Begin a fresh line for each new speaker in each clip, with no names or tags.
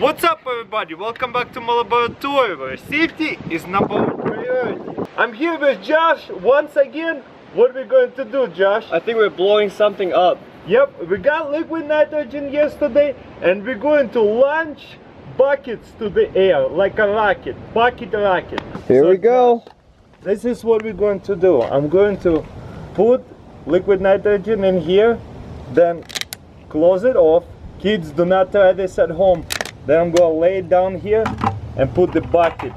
What's up everybody? Welcome back to my laboratory where safety is number one priority. I'm here with Josh once again. What are we going to do, Josh?
I think we're blowing something up.
Yep, we got liquid nitrogen yesterday and we're going to launch buckets to the air like a rocket, bucket rocket.
Here
So,
we go.
This is what we're going to do. I'm going to put liquid nitrogen in here, then close it off. Kids, do not try this at home. Then I'm gonna lay it down here and put the bucket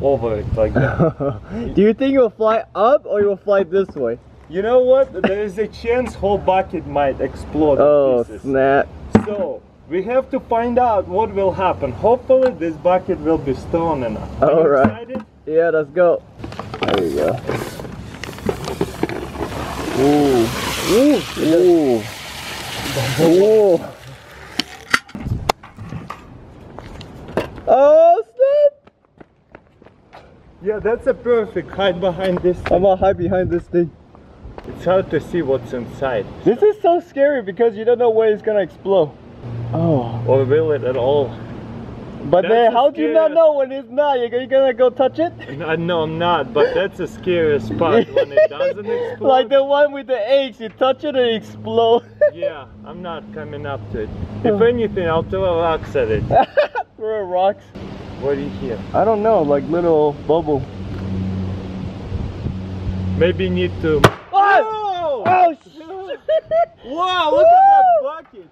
over it like that.
Do you think you'll fly up or you'll fly this way?
you know what? There is a chance whole bucket might explode.
Oh, snap.
So we have to find out what will happen. Hopefully this bucket will be strong enough. Are you
All right.
excited?
Yeah, let's go. There we go. Ooh. Ooh. Ooh. Ooh. Oh, snap!
Yeah, that's a perfect hide behind this.
I'm gonna hide behind this thing.
It's hard to see what's inside.
This is so scary because you don't know where it's gonna explode. Oh.
Or will it at all?
But
That's
then how do you not know when it's not? You're you gonna go touch it?
No, uh, no, I'm not, but that's the scariest part when it doesn't explode.
like the one with the eggs, you touch it and it explodes.
Yeah, I'm not coming up to it. If oh. anything, I'll throw rocks at it.
Throw rocks.
What do you hear?
I don't know, like little bubble.
Maybe you need to.
Oh! Oh, sh-
Wow, look at that bucket!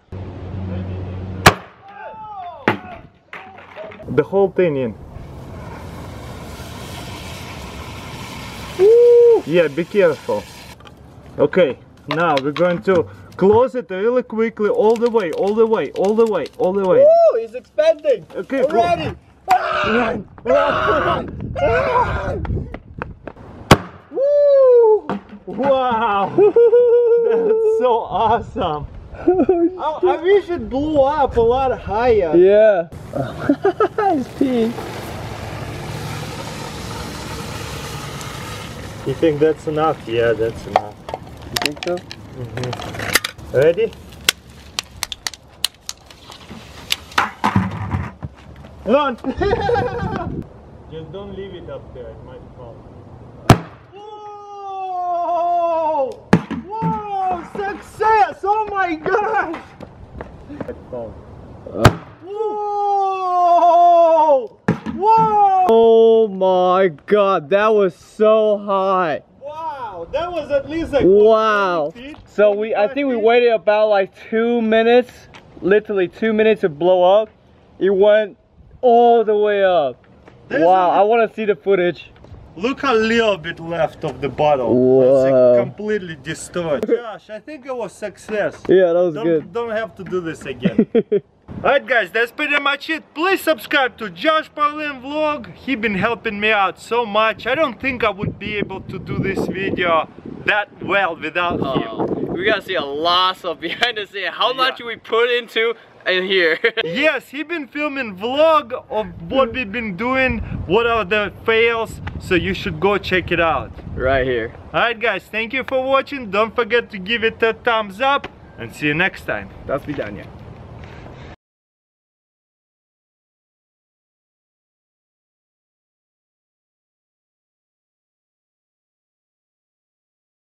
The whole thing in. Yeah, be careful. Okay, now we're going to close it really quickly, all the way, all the way, all the way, all the way.
Woo, it's expanding.
Okay,
Already.
Run!
Woo!
Wow, that's so awesome. Oh, I, I wish it blew up a lot higher.
yeah. it's peeing.
You think that's enough? Yeah, that's enough.
You think so? Mm-hmm.
Ready? Run! Just don't leave it up there, it might fall. Whoa! Whoa! Success! Oh my gosh! It fall.
Uh.
Whoa! Whoa!
Oh my god, that was so high.
Wow! That was at least like
Wow.
feet,
So we, I think we waited about like two minutes, literally two minutes to blow up. It went all the way up.
There's
wow, I want to see the footage.
Look a little bit left of the bottle. It's
Wow.
completely destroyed. Josh, I think it was success.
Yeah, that was
Don't,
good.
don't have to do this again. Alright guys, that's pretty much it. Please subscribe to Josh Paler Lin Vlog. He been helping me out so much. I don't think I would be able to do this video that well without him.
Oh, we gotta see a lot of behind the scene. How much we put into in here.
Yes, he been filming vlog of what we've been doing, what are the fails, so you should go check it out.
right here.
Alright guys, thank you for watching. Don't forget to give it a thumbs up and see you next time.
Do svidaniya.